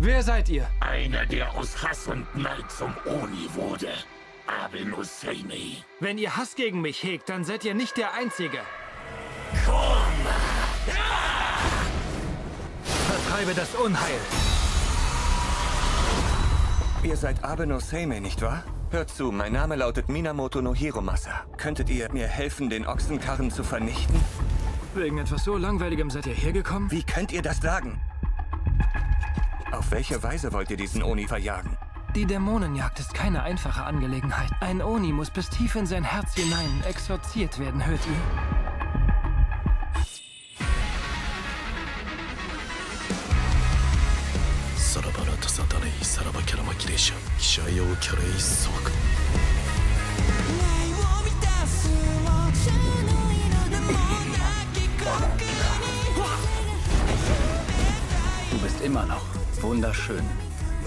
Wer seid ihr? Einer, der aus Hass und Neid zum Oni wurde. Abel Husseini. Wenn ihr Hass gegen mich hegt, dann seid ihr nicht der Einzige. Komm! Vertreibe das Unheil. Ihr seid Abe no Seimei, nicht wahr? Hört zu, mein Name lautet Minamoto no Hiromasa. Könntet ihr mir helfen, den Ochsenkarren zu vernichten? Wegen etwas so Langweiligem seid ihr hergekommen? Wie könnt ihr das sagen? Auf welche Weise wollt ihr diesen Oni verjagen? Die Dämonenjagd ist keine einfache Angelegenheit. Ein Oni muss bis tief in sein Herz hinein exorziert werden, hört ihr? Du bist immer noch wunderschön.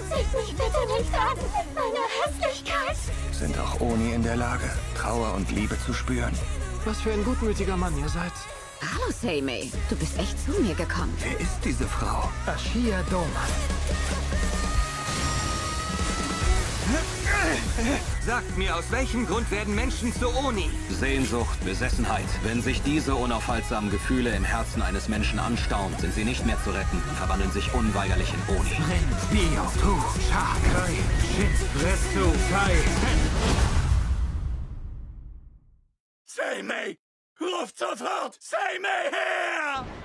Seht mich bitte nicht an! Meine Hässlichkeit! Sind auch Oni in der Lage, Trauer und Liebe zu spüren? Was für ein gutmütiger Mann ihr seid. Hallo, Seimei. Du bist echt zu mir gekommen. Wer ist diese Frau? Ashia Doman. Sagt mir, aus welchem Grund werden Menschen zu Oni? Sehnsucht, Besessenheit. Wenn sich diese unaufhaltsamen Gefühle im Herzen eines Menschen anstauen, sind sie nicht mehr zu retten und verwandeln sich unweigerlich in Oni. Rin, Bio, Tu, Sha, Kai, Shin, Retsu, Kai. Seimei! Ruft sofort Seimei her!